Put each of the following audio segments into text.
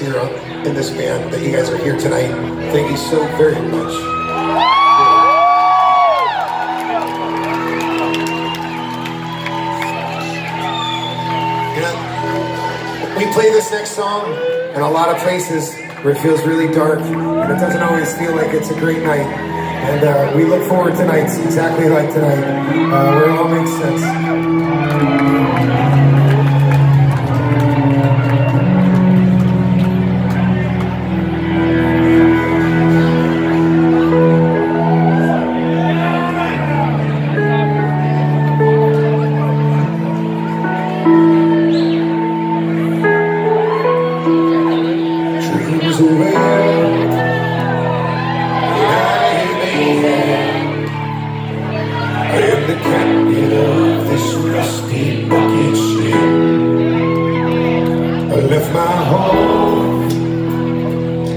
here in this band that you guys are here tonight. Thank you so very much. We play this next song in a lot of places where it feels really dark and it doesn't always feel like it's a great night. And uh, we look forward to nights exactly like tonight, uh, where it all makes sense. Home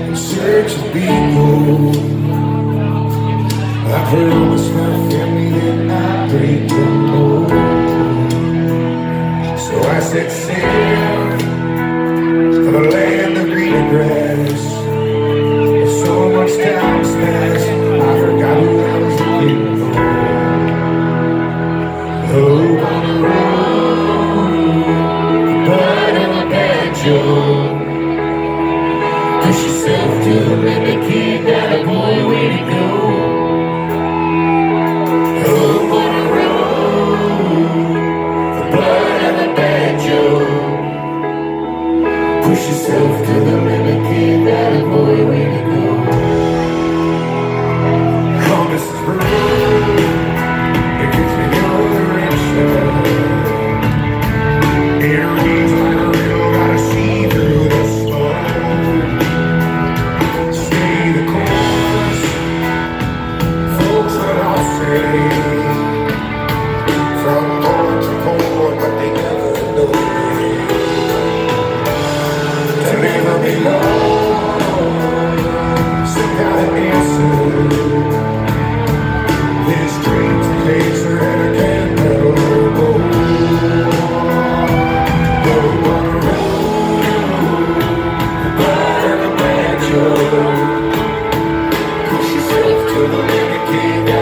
in search of home. I promised my family that I'd break the mold. So I set Yourself to the limit, kid, that a boy, way to go. Push yourself to the limit, kid. That a boy, way to go. To the limit, kid.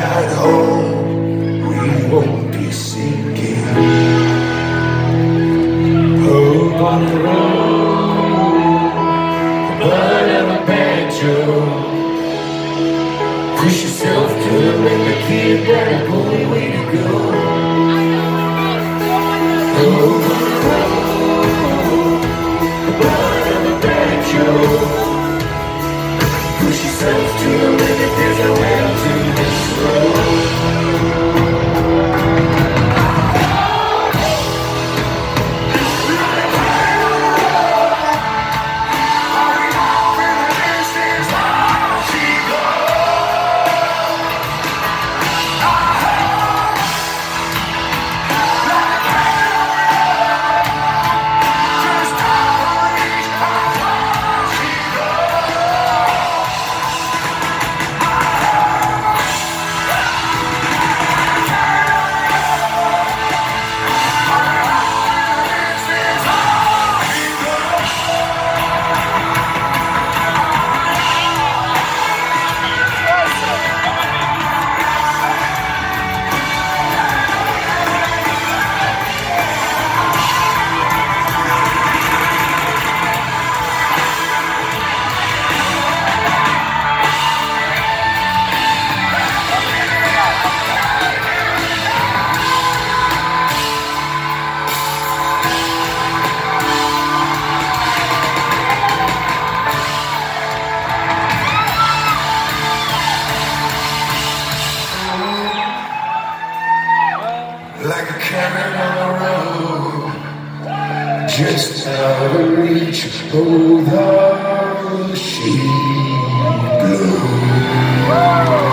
We home. We won't be sinking. Hope on the road. The blood of a banjo. Push yourself to the limit, kid. that a way to go. Reach. Oh, the sheep blow.